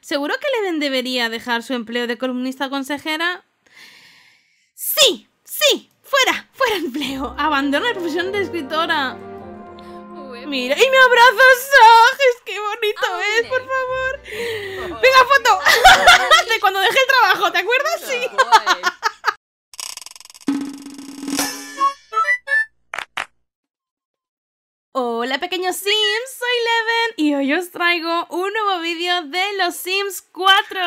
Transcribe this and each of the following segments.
¿Seguro que Leven debería dejar su empleo de columnista consejera? ¡Sí! ¡Sí! ¡Fuera! ¡Fuera empleo! Abandona la profesión de escritora. Mira, y me abrazas, ¡Es ¡Qué bonito es, por favor! ¡Venga, foto! de cuando dejé el trabajo, ¿te acuerdas? Sí. Hola pequeños Sims, soy Leven y hoy os traigo un nuevo vídeo de los Sims 4.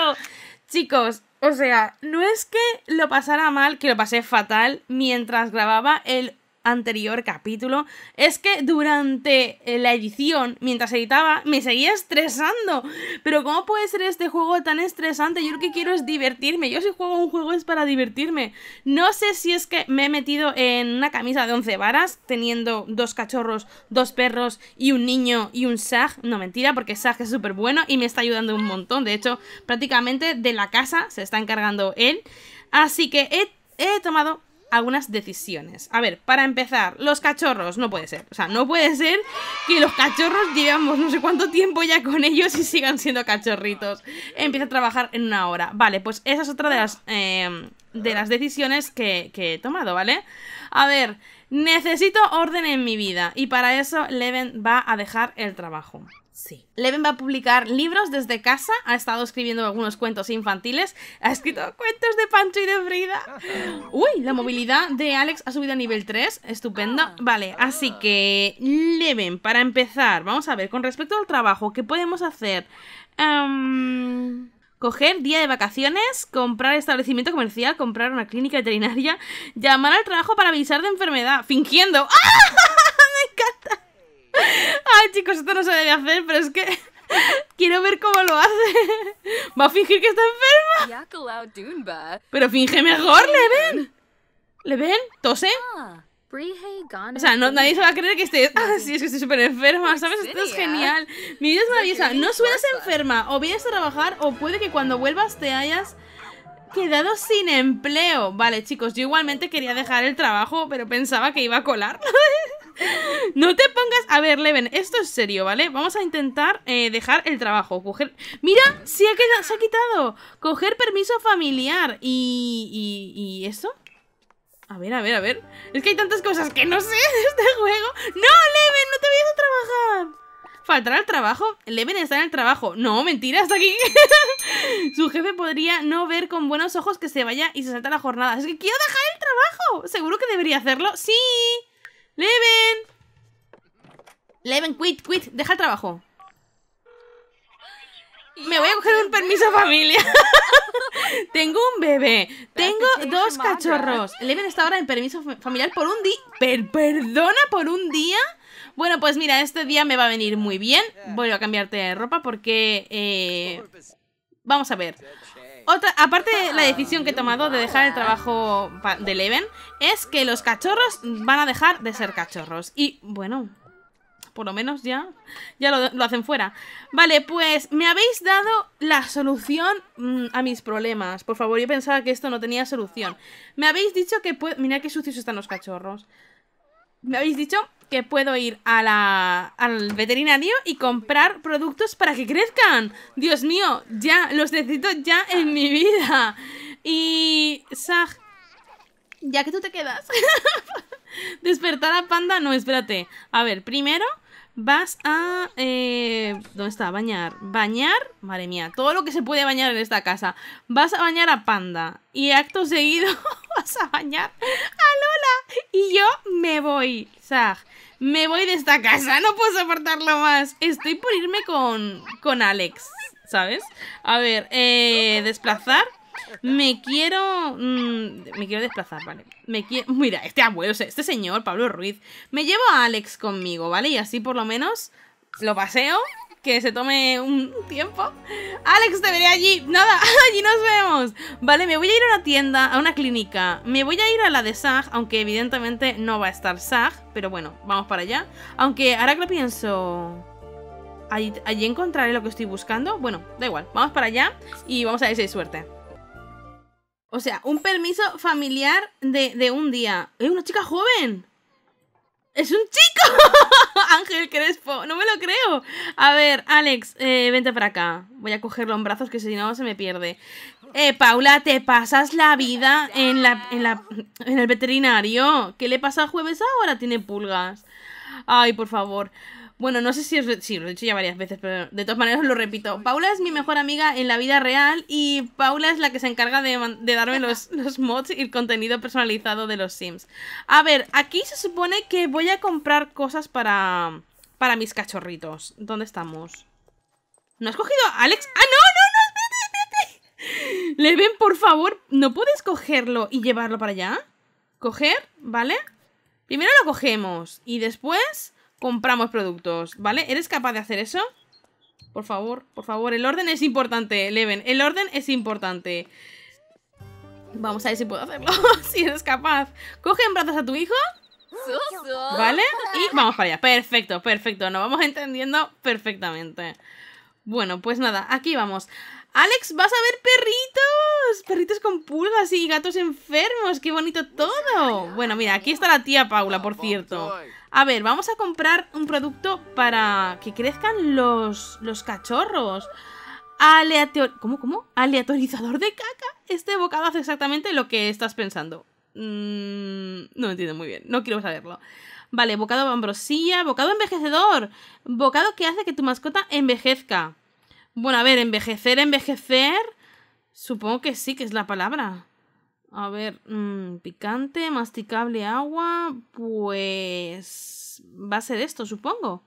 Chicos, o sea, no es que lo pasara mal, que lo pasé fatal mientras grababa el anterior capítulo es que durante la edición, mientras editaba, me seguía estresando. Pero ¿cómo puede ser este juego tan estresante? Yo lo que quiero es divertirme. Yo si juego un juego es para divertirme. No sé si es que me he metido en una camisa de 11 varas, teniendo dos cachorros, dos perros y un niño y un Sag. No, mentira, porque Sag es súper bueno y me está ayudando un montón. De hecho, prácticamente de la casa se está encargando él. Así que he, he tomado algunas decisiones. A ver, para empezar, los cachorros, no puede ser. O sea, no puede ser que los cachorros llevamos no sé cuánto tiempo ya con ellos y sigan siendo cachorritos. Empieza a trabajar en una hora. Vale, pues esa es otra de las, eh, de las decisiones que, que he tomado, ¿vale? A ver, necesito orden en mi vida y para eso Leven va a dejar el trabajo. Sí. Leven va a publicar libros desde casa, ha estado escribiendo algunos cuentos infantiles, ha escrito cuentos de Pancho y de Frida. Uy, la movilidad de Alex ha subido a nivel 3, estupendo. Vale, así que Leven, para empezar, vamos a ver, con respecto al trabajo, ¿qué podemos hacer? Um, coger día de vacaciones, comprar establecimiento comercial, comprar una clínica veterinaria, llamar al trabajo para avisar de enfermedad, fingiendo. ¡Ah! Me encanta. Ay, chicos, esto no se debe hacer, pero es que quiero ver cómo lo hace. Va a fingir que está enferma. Pero finge mejor, ¿le ven? ¿Le ven? ¿Tose? Ah, o sea, no, nadie se va a creer que esté... Ah, sí, es que estoy súper enferma, ¿sabes? Esto es genial. Mi vida es maravillosa. No suenas enferma. O vienes a trabajar o puede que cuando vuelvas te hayas quedado sin empleo. Vale, chicos, yo igualmente quería dejar el trabajo, pero pensaba que iba a colar. no te pongas... A ver, Leven, esto es serio, ¿vale? Vamos a intentar eh, dejar el trabajo. Coger... ¡Mira! Sí ha se ha quitado. Coger permiso familiar. ¿Y, y, y eso? A ver, a ver, a ver. Es que hay tantas cosas que no sé de este juego. ¡No, Leven! ¡No te vayas a trabajar! ¿Faltará al trabajo? Leven está en el trabajo. No, mentira, está aquí. Su jefe podría no ver con buenos ojos que se vaya y se salta la jornada. Es que quiero dejar el trabajo. ¿Seguro que debería hacerlo? ¡Sí! ¡Leven! Leven, quit, quit, deja el trabajo. Me voy a coger un permiso familia. Tengo un bebé. Tengo dos cachorros. Leven está ahora en permiso familiar por un día. ¿Perdona por un día? Bueno, pues mira, este día me va a venir muy bien. Voy a cambiarte de ropa porque... Eh, vamos a ver. Otra, aparte de la decisión que he tomado de dejar el trabajo de Leven, es que los cachorros van a dejar de ser cachorros. Y bueno, por lo menos ya, ya lo, hacen fuera. Vale, pues me habéis dado la solución mm, a mis problemas. Por favor, yo pensaba que esto no tenía solución. Me habéis dicho que puedo... Mira qué sucios están los cachorros. Me habéis dicho que puedo ir a la, al veterinario y comprar productos para que crezcan. Dios mío, ya, los necesito ya en mi vida. Y... Sag, ya que tú te quedas. Despertar a panda, no, espérate. A ver, primero vas a... Eh, ¿Dónde está? Bañar. Bañar, madre mía, todo lo que se puede bañar en esta casa. Vas a bañar a panda. Y acto seguido vas a bañar a Lola. Y yo me voy, Sag me voy de esta casa, no puedo soportarlo más. Estoy por irme con, con Alex, ¿sabes? A ver, eh, desplazar. Me quiero... Mm, me quiero desplazar, vale. Me quiero... Mira, este abuelo, este señor, Pablo Ruiz. Me llevo a Alex conmigo, ¿vale? Y así por lo menos lo paseo que se tome un tiempo. Alex, te veré allí. Nada, allí nos vemos. Vale, me voy a ir a una tienda, a una clínica. Me voy a ir a la de SAG, aunque evidentemente no va a estar SAG. Pero bueno, vamos para allá. Aunque ahora que lo pienso... Allí, encontraré lo que estoy buscando. Bueno, da igual. Vamos para allá y vamos a ver si hay suerte. O sea, un permiso familiar de, de un día. ¡Es una chica joven! ¡Es un chico! No me lo creo. A ver, Alex, eh, vente para acá. Voy a cogerlo en brazos que si no se me pierde. Eh, Paula, te pasas la vida en, la, en, la, en el veterinario. ¿Qué le pasa a Jueves ahora? Tiene pulgas. Ay, por favor. Bueno, no sé si os sí, lo he dicho ya varias veces, pero de todas maneras lo repito. Paula es mi mejor amiga en la vida real y Paula es la que se encarga de, de darme los, los, mods y el contenido personalizado de los Sims. A ver, aquí se supone que voy a comprar cosas para, para mis cachorritos. ¿Dónde estamos? ¿No has cogido a Alex? ¡Ah, no, no, no! Leven, por favor, ¿no puedes cogerlo y llevarlo para allá? ¿Coger? ¿Vale? Primero lo cogemos y después compramos productos, ¿vale? ¿Eres capaz de hacer eso? Por favor, por favor, el orden es importante, Leven, el orden es importante. Vamos a ver si puedo hacerlo, si eres capaz. Coge en brazos a tu hijo. ¿Vale? Y vamos para allá. Perfecto, perfecto. Nos vamos entendiendo perfectamente. Bueno, pues nada, aquí vamos. Alex, vas a ver perritos. Perritos con pulgas y gatos enfermos. Qué bonito todo. Bueno, mira, aquí está la tía Paula, por cierto. A ver, vamos a comprar un producto para que crezcan los, los cachorros. ¿Cómo, cómo? Aleatorizador de caca. Este bocado hace exactamente lo que estás pensando. Mm, no entiendo muy bien. No quiero saberlo. Vale, bocado ambrosía. Bocado envejecedor. Bocado que hace que tu mascota envejezca. Bueno, a ver, envejecer, envejecer. Supongo que sí, que es la palabra. A ver, mmm, picante, masticable, agua. Pues... Va a ser esto, supongo.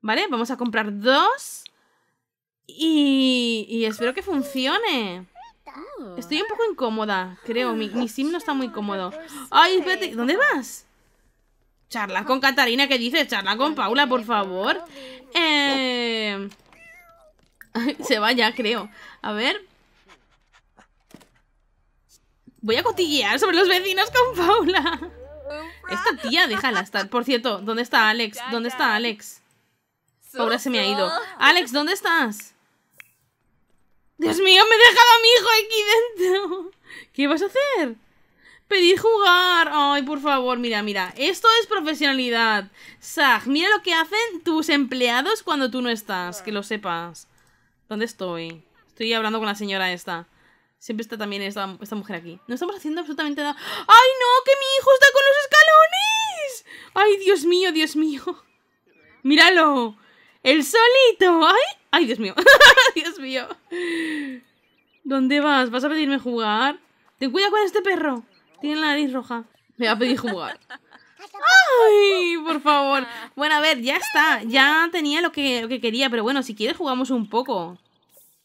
¿Vale? Vamos a comprar dos. Y, y espero que funcione. Estoy un poco incómoda, creo. Mi, mi, sim no está muy cómodo. Ay, espérate. ¿Dónde vas? Charla con Catarina, ¿qué dices? Charla con Paula, por favor. Eh... Se va ya, creo. A ver. Voy a cotillear sobre los vecinos con Paula. Esta tía, déjala estar. Por cierto, ¿dónde está Alex? ¿Dónde está Alex? Paula se me ha ido. Alex, ¿dónde estás? Dios mío, me he dejado a mi hijo aquí dentro. ¿Qué vas a hacer? Pedir jugar. Ay, por favor, mira, mira. Esto es profesionalidad. Sag, mira lo que hacen tus empleados cuando tú no estás. Que lo sepas. ¿Dónde estoy? Estoy hablando con la señora esta. Siempre está también esta, esta mujer aquí. No estamos haciendo absolutamente nada. ¡Ay, no! ¡Que mi hijo está con los escalones! ¡Ay, Dios mío, Dios mío! ¡Míralo! ¡El solito! ¡Ay! ¡Ay, Dios mío! ¡Dios mío! ¿Dónde vas? ¿Vas a pedirme jugar? Ten cuidado con este perro. Tiene la nariz roja. Me va a pedir jugar. ¡Ay! Por favor. Bueno, a ver, ya está. Ya tenía lo que, lo que quería, pero bueno, si quieres jugamos un poco.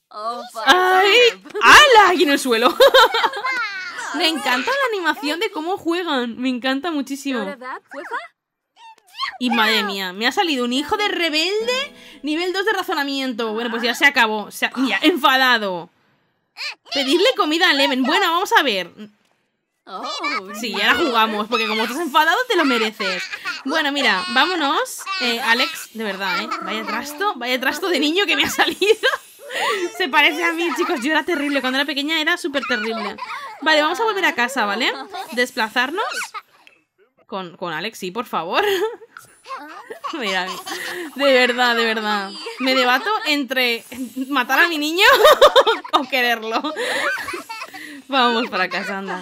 ¡Ay! ¡Hala! Aquí en el suelo. Me encanta la animación de cómo juegan. Me encanta muchísimo. Y madre mía, me ha salido un hijo de rebelde nivel 2 de razonamiento. Bueno, pues ya se acabó. Ha... Mira, enfadado. Pedirle comida a Leven. Bueno, vamos a ver. Sí, ahora jugamos, porque como estás enfadado te lo mereces. Bueno, mira, vámonos. Eh, Alex, de verdad, ¿eh? Vaya trasto, vaya trasto de niño que me ha salido. Se parece a mí, chicos. Yo era terrible. Cuando era pequeña era súper terrible. Vale, vamos a volver a casa, ¿vale? Desplazarnos. Con, con Alex, sí, por favor. Mira, de verdad, de verdad. Me debato entre matar a mi niño o quererlo. Vamos para casa, anda.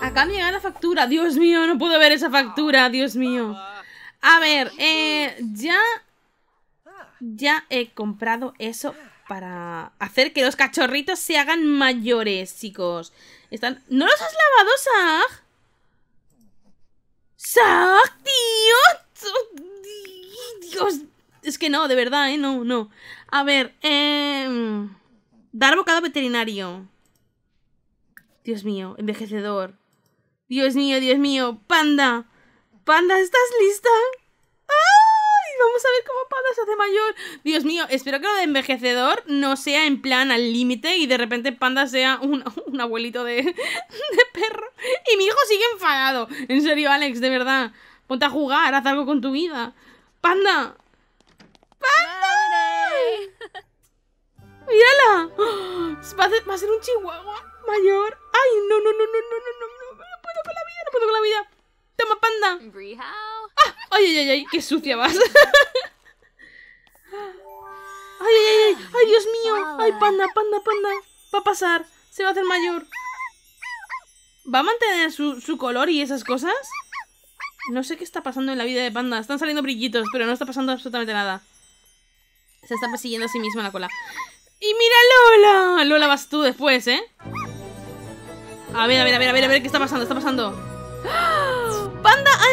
Acá me llega la factura. Dios mío, no puedo ver esa factura. Dios mío. A ver, eh, ya... Ya he comprado eso para hacer que los cachorritos se hagan mayores, chicos. Están... ¿No los has lavado, Sag? Dios... Es que no, de verdad, ¿eh? No, no. A ver, eh... Dar bocado veterinario. Dios mío, envejecedor. Dios mío, Dios mío. Panda. Panda, ¿estás lista? ¡Ay! Vamos a ver cómo Panda se hace mayor. Dios mío, espero que lo de envejecedor no sea en plan al límite y de repente Panda sea un, un abuelito de, de perro. Y mi hijo sigue enfadado. En serio, Alex, de verdad. Ponte a jugar, haz algo con tu vida. Panda. ¡Panda! ¡Mírala! Va a, ser, un chihuahua mayor. ¡Ay, no, no, no, no, no, no, no! No puedo con la vida, no puedo con la vida. Toma, panda. Brihao. ¡Ah! ¡Ay, ay, ay, ay! ¡Qué sucia vas! ¡Ay, ay, ay! ¡Ay, Dios mío! ¡Ay, panda, panda, panda! Va a pasar. Se va a hacer mayor. ¿Va a mantener su, su color y esas cosas? No sé qué está pasando en la vida de panda. Están saliendo brillitos, pero no está pasando absolutamente nada. Se está persiguiendo a sí mismo en la cola. ¡Y mira Lola! Lola vas tú después, ¿eh? A ver, a ver, a ver, a ver, a ver qué está pasando, está pasando. ¡Ah! ¡Panda ha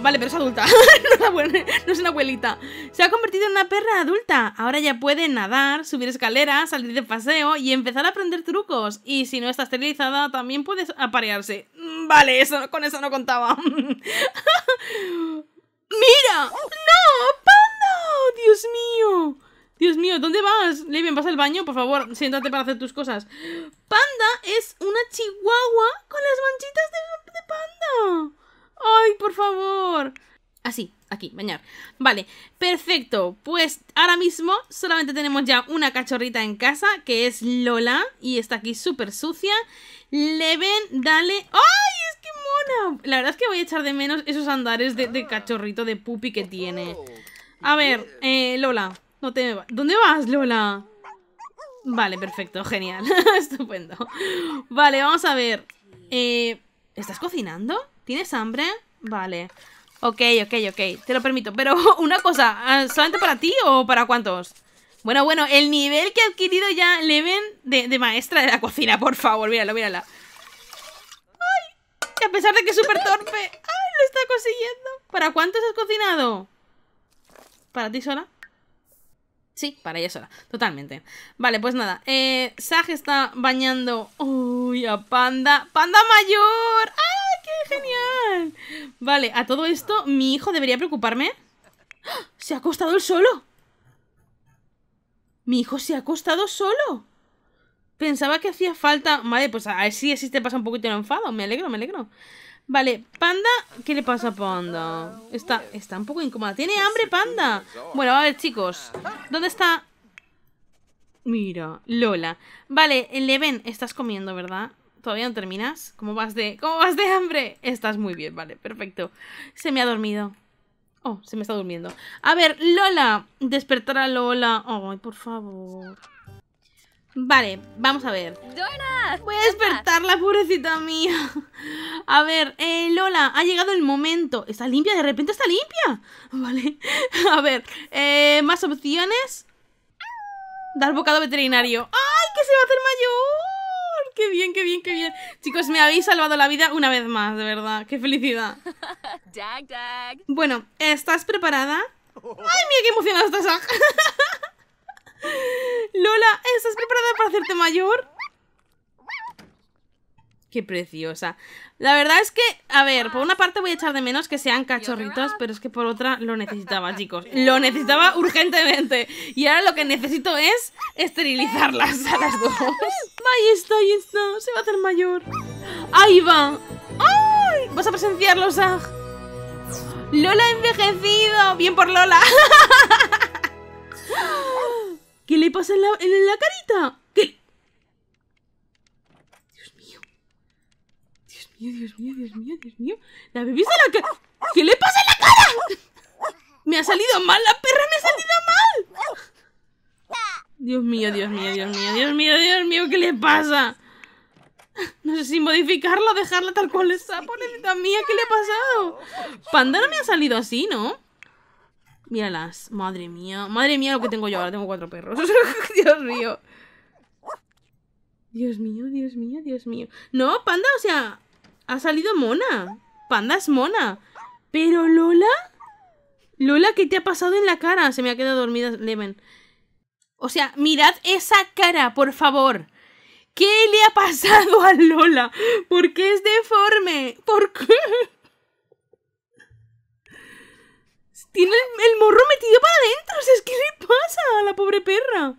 Vale, pero es adulta. no, es una abuelita. Se ha convertido en una perra adulta. Ahora ya puede nadar, subir escaleras, salir de paseo y empezar a aprender trucos. Y si no está esterilizada, también puede aparearse. Mm, Vale, eso, con eso no contaba. ¡Mira! ¡No! ¡Panda! ¡Dios mío! Dios mío, ¿dónde vas? Leven, ¿vas al baño? Por favor, siéntate para hacer tus cosas. Panda es una chihuahua con las manchitas de panda. Ay, por favor. Así, aquí, bañar. Vale, perfecto. Pues ahora mismo solamente tenemos ya una cachorrita en casa, que es Lola, y está aquí súper sucia. Leven, dale... ¡Ay, es que mona! La verdad es que voy a echar de menos esos andares de, de cachorrito, de pupi que tiene. A ver, eh, Lola, no te va- ¿Dónde vas, Lola? Vale, perfecto, genial. Estupendo. Vale, vamos a ver. Eh, ¿Estás cocinando? ¿Tienes hambre? Vale. Ok, ok, ok. Te lo permito. Pero una cosa, ¿ah, ¿solamente para ti o para cuántos? Bueno, bueno, el nivel que ha adquirido ya Leven de, maestra de la cocina, por favor, míralo, mírala. ¡Ay! A pesar de que es súper torpe. ¡Ay, lo está consiguiendo! ¿Para cuántos has cocinado? ¿Para ti sola? Sí, para ella sola, totalmente. Vale, pues nada. Eh, Sag está bañando. Uy, a Panda. ¡Panda mayor! ¡Ah, qué genial! Vale, a todo esto, ¿mi hijo debería preocuparme? ¡Se ha acostado él solo! Mi hijo se ha acostado solo. Pensaba que hacía falta. Vale, pues a ver así te pasa un poquito el enfado. Me alegro, me alegro. Vale, Panda. ¿Qué le pasa a Panda? Está, está un poco incómoda. ¿Tiene hambre, Panda? Bueno, a ver, chicos. ¿Dónde está? Mira, Lola. Vale, Leven, estás comiendo, ¿verdad? ¿Todavía no terminas? ¿Cómo vas de, cómo vas de hambre? Estás muy bien, vale, perfecto. Se me ha dormido. Oh, se me está durmiendo. A ver, Lola. Despertar a Lola. Ay, por favor. Vale, vamos a ver. Dorna. Voy a despertarla, pobrecita mía. A ver, eh, Lola, ha llegado el momento. ¿Está limpia? De repente está limpia. Vale. A ver, eh, más opciones. Dar bocado veterinario. ¡Ay, que se va a hacer mayor! ¡Qué bien, qué bien, qué bien! Chicos, me habéis salvado la vida una vez más, de verdad. ¡Qué felicidad! Bueno, ¿estás preparada? ¡Ay, mira qué emocionada estás! Lola, ¿estás preparada para hacerte mayor? Qué preciosa. La verdad es que, a ver, por una parte voy a echar de menos que sean cachorritos, pero es que por otra lo necesitaba, chicos. Lo necesitaba urgentemente. Y ahora lo que necesito es esterilizarlas a las dos. Ahí está, ahí está. Se va a hacer mayor. Ahí va. ¡Ay! Vas a presenciarlo, Sag. Lola ha envejecido. Bien por Lola. ¿Qué le pasa en la, en la carita? ¿Qué? Dios mío. Dios mío, Dios mío, Dios mío, Dios mío. ¿La visto en la cara? ¿Qué le pasa en la cara? Me ha salido mal, la perra me ha salido mal. Dios mío, Dios mío, Dios mío, Dios mío, Dios mío, ¿qué le pasa? No sé si modificarla o dejarla tal cual está. Pobrecita mía, ¿qué le ha pasado? Panda no me ha salido así, ¿no? Míralas. Madre mía. Madre mía lo que tengo yo ahora. Tengo cuatro perros. Dios mío. Dios mío, Dios mío, Dios mío. No, Panda, o sea, ha salido mona. Panda es mona. Pero Lola... Lola, ¿qué te ha pasado en la cara? Se me ha quedado dormida Leven. O sea, mirad esa cara, por favor. ¿Qué le ha pasado a Lola? ¿Por qué es deforme? ¿Por qué? Tiene el, morro metido para adentro. O sea, es que le pasa a la pobre perra?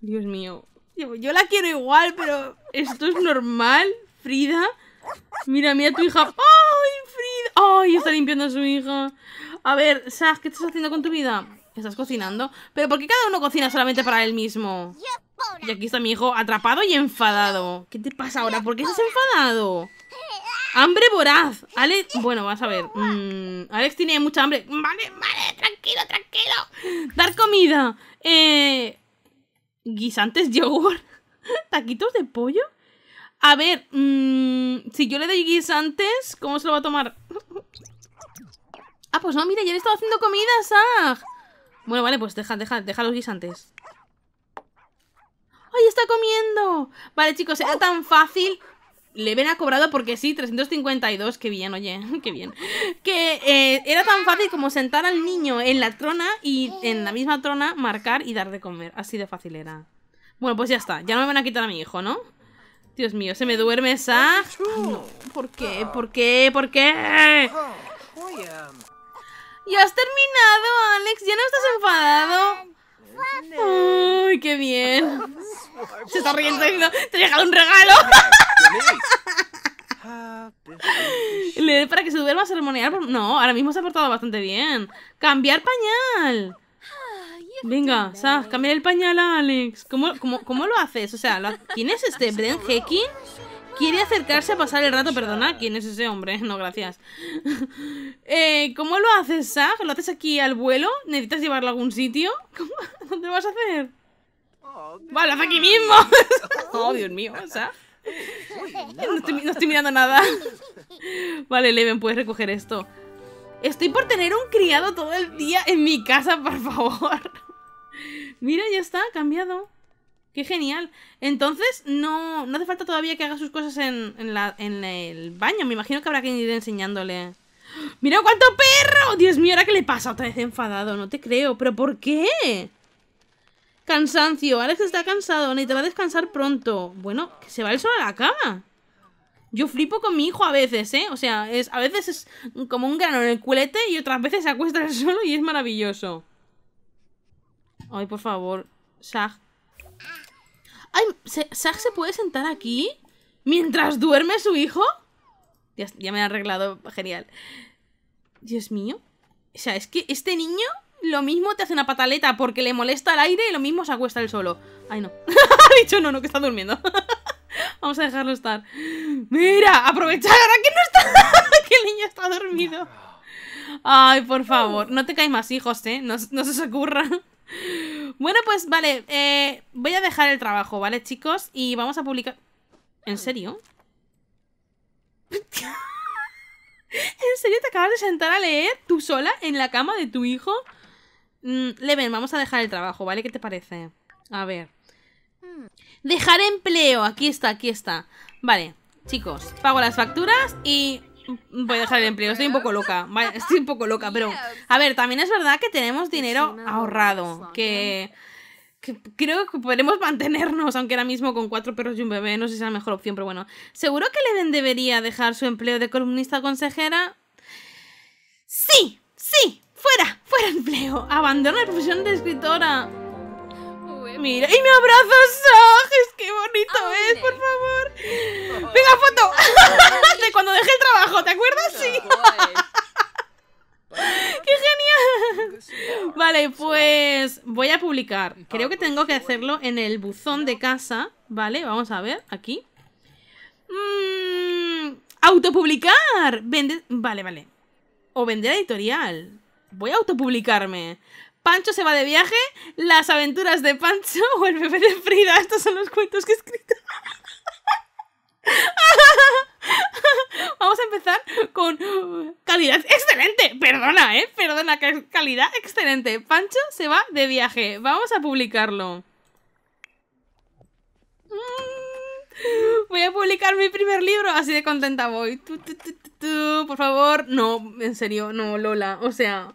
Dios mío. Yo, la quiero igual, pero ¿esto es normal, Frida? Mira, mira tu hija. ¡Ay, Frida! ¡Ay, está limpiando a su hija! A ver, Sag, ¿qué estás haciendo con tu vida? ¿Estás cocinando? ¿Pero por qué cada uno cocina solamente para él mismo? Y aquí está mi hijo atrapado y enfadado. ¿Qué te pasa ahora? ¿Por qué estás enfadado? Hambre voraz. Alex, bueno, vas a ver. mm, Alex tiene mucha hambre. Vale, vale, tranquilo, tranquilo. Dar comida. Eh, guisantes, yogur. Taquitos de pollo. A ver, mm, si yo le doy guisantes, ¿cómo se lo va a tomar? Ah, pues no, mira, ya le he estado haciendo comida, Sag. Bueno, vale, pues deja, deja, deja los guisantes. ¡Ay, está comiendo! Vale, chicos, era tan fácil. Le ven a cobrado porque sí, 352. Qué bien, oye, qué bien. Que eh, era tan fácil como sentar al niño en la trona y en la misma trona marcar y dar de comer. Así de fácil era. Bueno, pues ya está. Ya no me van a quitar a mi hijo, ¿no? Dios mío, se me duerme esa. No. ¿Por qué? ¿Por qué? ¿Por qué? Ya has terminado, Alex. ¿Ya no estás enfadado? Ay, qué bien. Se está riendo te he dejado un regalo. Le doy para que se duerma ceremonial. pero- No, ahora mismo se ha portado bastante bien. Cambiar pañal. Venga, Sag, cambiar el pañal a Alex. ¿Cómo, cómo, cómo lo haces? O sea, ¿lo ¿quién es este? ¿Bren Heckin? Quiere acercarse a pasar el rato, perdona. ¿Quién es ese hombre? No, gracias. Eh, ¿Cómo lo haces, Sag? ¿Lo haces aquí al vuelo? ¿Necesitas llevarlo a algún sitio? ¿Cómo? ¿Dónde lo vas a hacer? Vale, lo hace aquí mismo. oh, Dios mío, Sag. No estoy, no estoy mirando nada. Vale, Leven, puedes recoger esto. Estoy por tener un criado todo el día en mi casa, por favor. Mira, ya está, cambiado. Qué genial. Entonces, no, no hace falta todavía que haga sus cosas en, en la, en el baño. Me imagino que habrá que ir enseñándole. ¡Mira cuánto perro! Dios mío, ¿ahora qué le pasa? Otra vez enfadado, no te creo. ¿Pero por qué? Cansancio. Alex está cansado. Necesitará descansar pronto. Bueno, que se va el sol a la cama. Yo flipo con mi hijo a veces, ¿eh? O sea, es, a veces es como un grano en el culete y otras veces se acuesta el suelo y es maravilloso. Ay, por favor. Sag. Ay, ¿se- ¿Sag se puede sentar aquí? ¿Mientras duerme su hijo? Ya, ya me han arreglado. Genial. Dios mío. O sea, es que este niño lo mismo te hace una pataleta porque le molesta el aire y lo mismo se acuesta él solo. Ay, no. ha dicho no, no, que está durmiendo. Vamos a dejarlo estar. Mira, aprovechar ahora que no está. que el niño está dormido. Ay, por favor. No te caes más hijos, ¿eh? No, no se os ocurra. Bueno, pues vale. eh, voy a dejar el trabajo, ¿vale, chicos? Y vamos a publicar. ¿En serio? ¿En serio te acabas de sentar a leer tú sola en la cama de tu hijo? Mm, Leven, vamos a dejar el trabajo, ¿vale? ¿Qué te parece? A ver. Dejar empleo. Aquí está, aquí está. Vale, chicos, pago las facturas y voy a dejar el empleo. Estoy un poco loca. Vale, estoy un poco loca, pero... A ver, también es verdad que tenemos dinero ahorrado. Que... que creo que podremos mantenernos, aunque ahora mismo con cuatro perros y un bebé no sé si es la mejor opción, pero bueno. ¿Seguro que Leven debería dejar su empleo de columnista consejera? ¡Sí! ¡Sí! ¡Fuera! ¡Fuera empleo! Abandona la profesión de escritora. Mira, y me abrazas, Sag. Es que bonito es, por favor. Venga, foto. de cuando dejé el trabajo, ¿te acuerdas? Sí. ¡Qué genial! Vale, pues voy a publicar. Creo que tengo que hacerlo en el buzón de casa. Vale, vamos a ver, aquí. Mm, autopublicar. Vende... Vale, vale. O vender editorial. Voy a autopublicarme. Pancho se va de viaje, las aventuras de Pancho o el bebé de Frida. Estos son los cuentos que he escrito. Vamos a empezar con calidad excelente. Perdona, ¿eh? Perdona, ca- calidad excelente. Pancho se va de viaje. Vamos a publicarlo. Mm, Voy a publicar mi primer libro, así de contenta voy. Tu. Por favor, no, en serio, no, Lola. O sea,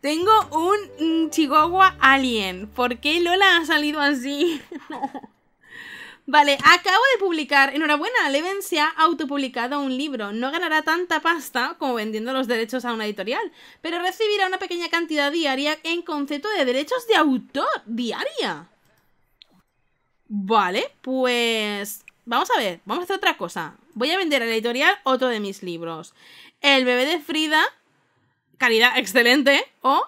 tengo un chihuahua alien. ¿Por qué Lola ha salido así? No. Vale, acabo de publicar. Enhorabuena, Leven se ha autopublicado un libro. No ganará tanta pasta como vendiendo los derechos a una editorial, pero recibirá una pequeña cantidad diaria en concepto de derechos de autor. ¿Diaria? Vale, pues... Vamos a ver, vamos a hacer otra cosa. Voy a vender a la editorial otro de mis libros. El bebé de Frida, calidad excelente, o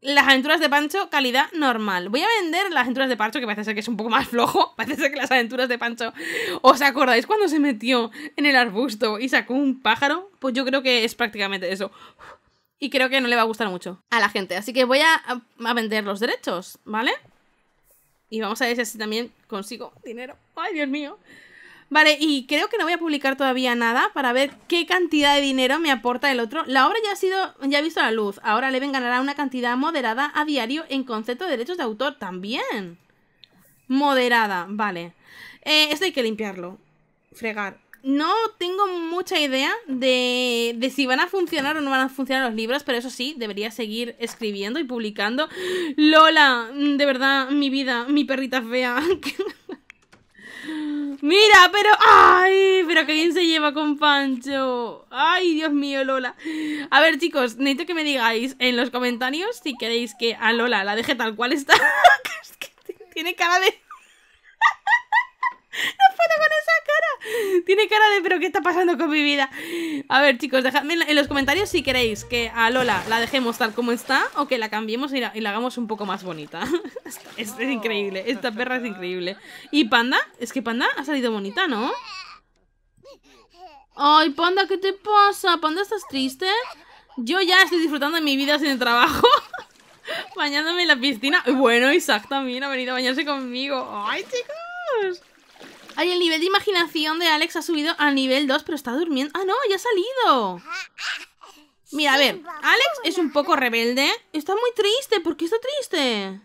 las aventuras de Pancho, calidad normal. Voy a vender las aventuras de Pancho, que parece ser que es un poco más flojo. Parece ser que las aventuras de Pancho. ¿Os acordáis cuando se metió en el arbusto y sacó un pájaro? Pues yo creo que es prácticamente eso. Y creo que no le va a gustar mucho a la gente. Así que voy a, a vender los derechos, ¿vale? Y vamos a ver si así también consigo dinero. ¡Ay, Dios mío! Vale, y creo que no voy a publicar todavía nada para ver qué cantidad de dinero me aporta el otro. La obra ya ha sido, ya ha visto la luz. Ahora Leven ganará una cantidad moderada a diario en concepto de derechos de autor también. Moderada, vale. Eh, esto hay que limpiarlo. Fregar. No tengo mucha idea de, de si van a funcionar o no van a funcionar los libros, pero eso sí, debería seguir escribiendo y publicando. Lola, de verdad, mi vida, mi perrita fea. Mira, pero... ¡Ay! Pero que bien se lleva con Pancho. ¡Ay, Dios mío, Lola! A ver, chicos, necesito que me digáis en los comentarios si queréis que a Lola la deje tal cual está. es que tiene cara de... No puedo con esa cara. Tiene cara de, pero ¿qué está pasando con mi vida? A ver, chicos, dejadme en los comentarios si queréis que a Lola la dejemos tal como está o que la cambiemos y la, y la hagamos un poco más bonita. es, es increíble. Esta perra es increíble. ¿Y Panda? Es que Panda ha salido bonita, ¿no? Ay, Panda, ¿qué te pasa? ¿Panda, estás triste? Yo ya estoy disfrutando de mi vida sin el trabajo. Bañándome en la piscina. Bueno, Isaac también ha venido a bañarse conmigo. ¡Ay, chicos! Ay, el nivel de imaginación de Alex ha subido al nivel 2, pero está durmiendo. ¡Ah, no! ¡Ya ha salido! Mira, a ver. Alex es un poco rebelde. Está muy triste. ¿Por qué está triste?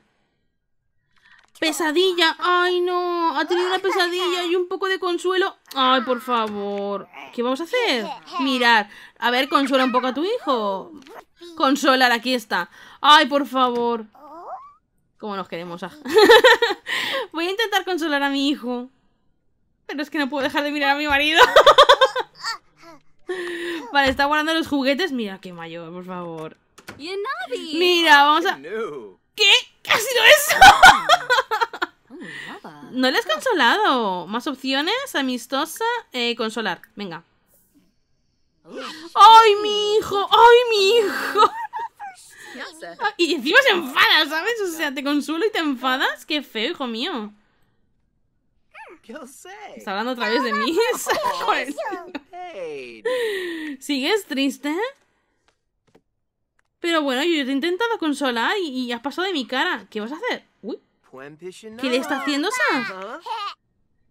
Pesadilla. Ay, no. Ha tenido una pesadilla y un poco de consuelo. Ay, por favor. ¿Qué vamos a hacer? Mirar. A ver, consuela un poco a tu hijo. Consolar, aquí está. Ay, por favor. ¿Cómo nos queremos? Ah. Voy a intentar consolar a mi hijo. Pero es que no puedo dejar de mirar a mi marido. vale, está guardando los juguetes. Mira, qué mayor, por favor. Mira, vamos a... ¿Qué? ¿Qué ha sido eso? Oh. No le has consolado. Más opciones. Amistosa. Eh, consolar. Venga. ¡Ay, mi hijo! ¡Ay, mi hijo! Y encima se enfada, ¿sabes? O sea, te consuelo y te enfadas. Qué feo, hijo mío. ¿Qué sé? Está hablando otra vez de mí. ¿Sigues triste? Pero bueno, yo te he intentado consolar y, y has pasado de mi cara. ¿Qué vas a hacer? Uy, ¿qué le está haciendo Sag?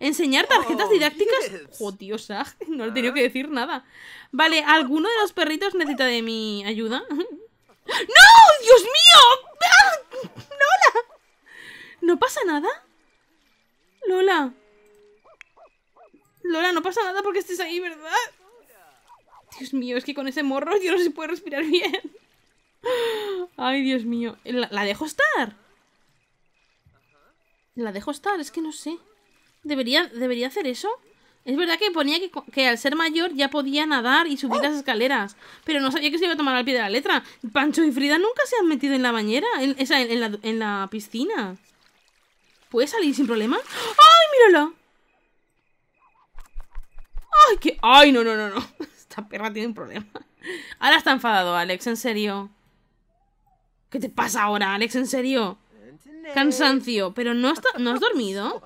¿Enseñar tarjetas Oh, didácticas? tío, Sag, no le he tenido que decir nada. Vale, ¿alguno de los perritos necesita de mi ayuda? ¡No! ¡Dios mío! ¡Ah! ¡Lola! ¿No pasa nada? Lola. Lola, no pasa nada porque estés ahí, ¿verdad? Dios mío, es que con ese morro yo no se puede respirar bien. Ay, Dios mío. ¿La, dejo estar? La dejo estar, es que no sé. ¿Debería, ¿Debería hacer eso? Es verdad que ponía que, que al ser mayor ya podía nadar y subir las escaleras. Pero no sabía que se iba a tomar al pie de la letra. Pancho y Frida nunca se han metido en la bañera. En, esa, en, la, en la piscina. ¿Puede salir sin problema? ¡Ay, mírala! ¡Ay, qué! ¡Ay, no, no, no, no! Esta perra tiene un problema. Ahora está enfadado, Alex, en serio. ¿Qué te pasa ahora, Alex? ¿En serio? Cansancio. ¿Pero no, está, no has dormido?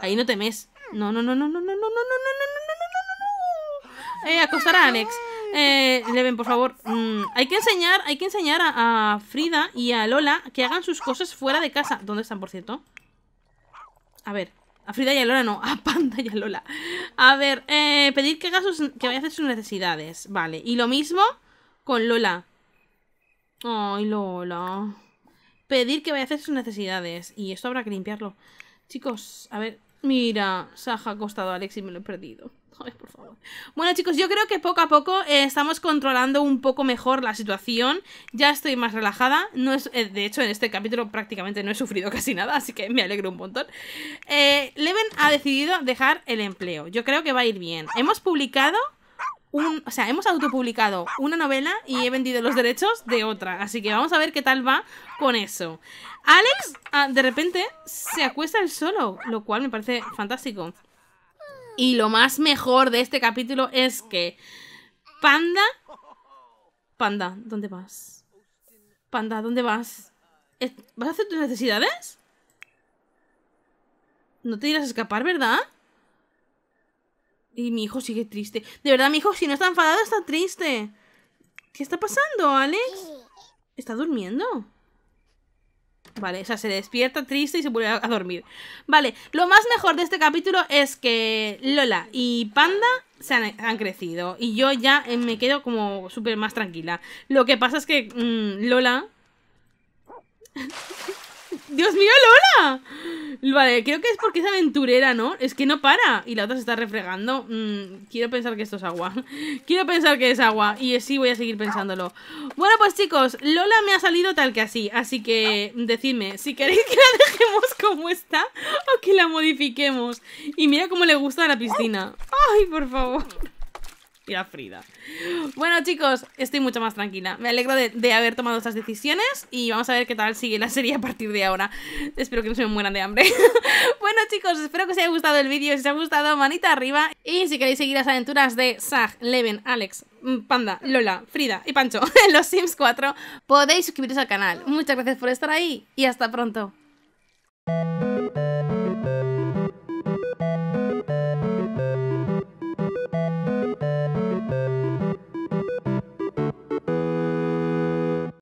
Ahí no temes. No, no, no, no, no, no, no, no, no, no, no, no, no, no, no, no. Eh, acostar a Alex. Eh, Leven, por favor. Mm, hay que enseñar, hay que enseñar a, a Frida y a Lola que hagan sus cosas fuera de casa. ¿Dónde están, por cierto? A ver. A Frida y a Lola no, a Panda y a Lola. A ver, eh, pedir que, haga sus, que vaya a hacer sus necesidades. Vale. Y lo mismo con Lola. Ay, Lola. Pedir que vaya a hacer sus necesidades. Y esto habrá que limpiarlo. Chicos, a ver. Mira, Saja ha costado a Alex y me lo he perdido. Por favor. Bueno, chicos, yo creo que poco a poco eh, estamos controlando un poco mejor la situación. Ya estoy más relajada. No es, eh, de hecho, en este capítulo prácticamente no he sufrido casi nada, así que me alegro un montón. Eh, Leven ha decidido dejar el empleo. Yo creo que va a ir bien. Hemos publicado un, o sea, hemos autopublicado una novela y he vendido los derechos de otra. Así que vamos a ver qué tal va con eso. Alex, ah, de repente, se acuesta él solo, lo cual me parece fantástico. Y lo más mejor de este capítulo es que Panda... Panda, ¿dónde vas? Panda, ¿dónde vas? ¿Es- ¿Vas a hacer tus necesidades? No te irás a escapar, ¿verdad? Y mi hijo sigue triste. De verdad, mi hijo, si no está enfadado, está triste. ¿Qué está pasando, Alex? ¿Está durmiendo? Vale, o sea, se despierta triste y se vuelve a dormir. Vale, lo más mejor de este capítulo es que Lola y Panda se han, han crecido. Y yo ya eh, me quedo como súper más tranquila. Lo que pasa es que mm, Lola... ¡Dios mío, Lola! Vale, creo que es porque es aventurera, ¿no? Es que no para. Y la otra se está refregando. Mm, quiero pensar que esto es agua. quiero pensar que es agua. Y sí, voy a seguir pensándolo. Bueno, pues chicos, Lola me ha salido tal que así. Así que decidme si queréis que la dejemos como está o que la modifiquemos. Y mira cómo le gusta la piscina. Ay, por favor. Frida. Bueno, chicos, estoy mucho más tranquila. Me alegro de, de haber tomado estas decisiones y vamos a ver qué tal sigue la serie a partir de ahora. Espero que no se me mueran de hambre. bueno, chicos, espero que os haya gustado el vídeo. Si os ha gustado, manita arriba. Y si queréis seguir las aventuras de Sag, Leven, Alex, mm, Panda, Lola, Frida y Pancho en los Sims 4, podéis suscribiros al canal. Muchas gracias por estar ahí y hasta pronto.